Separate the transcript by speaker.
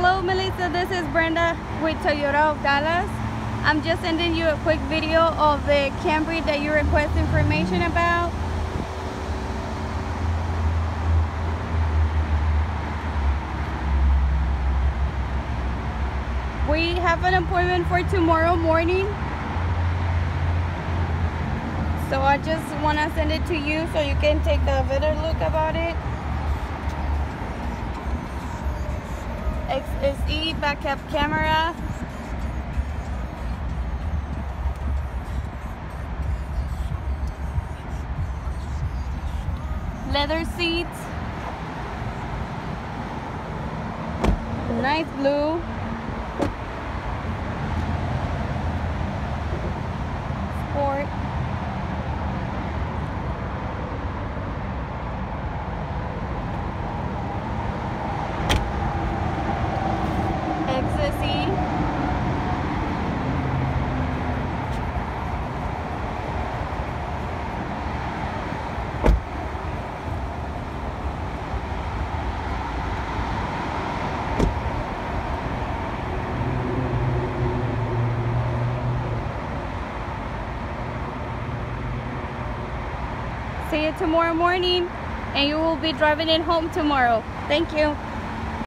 Speaker 1: Hello Melissa, this is Brenda with Toyota of Dallas. I'm just sending you a quick video of the Camry that you request information about. We have an appointment for tomorrow morning. So I just want to send it to you so you can take a better look about it. XSE backup camera. Leather seats. Nice blue. XSE. See you tomorrow morning and you will be driving it home tomorrow. Thank you.